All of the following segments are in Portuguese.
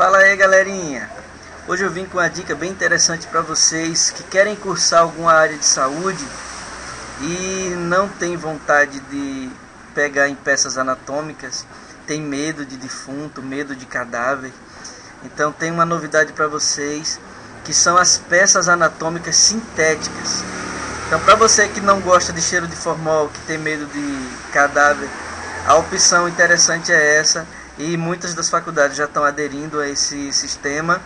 Fala aí galerinha! Hoje eu vim com uma dica bem interessante para vocês que querem cursar alguma área de saúde e não tem vontade de pegar em peças anatômicas, tem medo de defunto, medo de cadáver. Então tem uma novidade para vocês que são as peças anatômicas sintéticas. Então para você que não gosta de cheiro de formol, que tem medo de cadáver, a opção interessante é essa e muitas das faculdades já estão aderindo a esse sistema,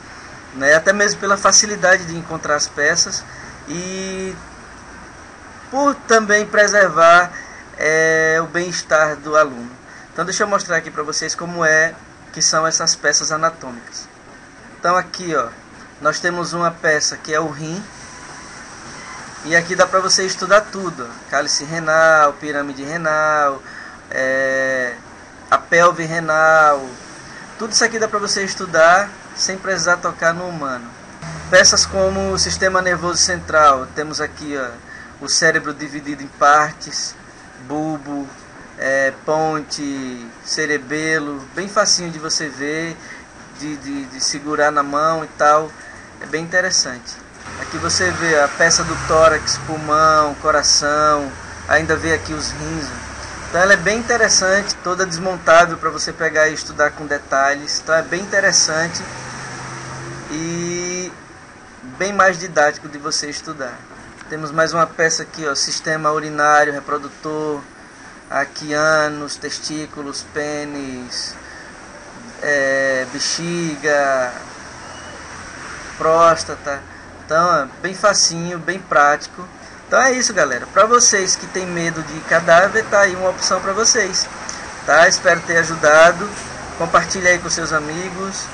né, até mesmo pela facilidade de encontrar as peças e por também preservar é, o bem-estar do aluno. Então deixa eu mostrar aqui para vocês como é que são essas peças anatômicas. Então aqui ó, nós temos uma peça que é o rim, e aqui dá para você estudar tudo, cálice renal, pirâmide renal, é, a pelve renal, tudo isso aqui dá para você estudar sem precisar tocar no humano. Peças como o sistema nervoso central, temos aqui ó, o cérebro dividido em partes, bulbo, é, ponte, cerebelo, bem facinho de você ver, de, de, de segurar na mão e tal, é bem interessante. Aqui você vê a peça do tórax, pulmão, coração, ainda vê aqui os rins. Então ela é bem interessante, toda desmontável para você pegar e estudar com detalhes. Então é bem interessante e bem mais didático de você estudar. Temos mais uma peça aqui, ó, sistema urinário, reprodutor, aqui ânus, testículos, pênis, é, bexiga, próstata. Então é bem facinho, bem prático. Então é isso, galera. Para vocês que têm medo de cadáver, tá aí uma opção para vocês. Tá? Espero ter ajudado. Compartilhe aí com seus amigos.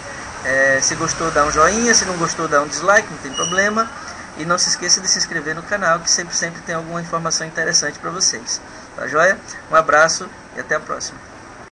É, se gostou, dá um joinha. Se não gostou, dá um dislike, não tem problema. E não se esqueça de se inscrever no canal, que sempre, sempre tem alguma informação interessante para vocês. Tá joia? Um abraço e até a próxima.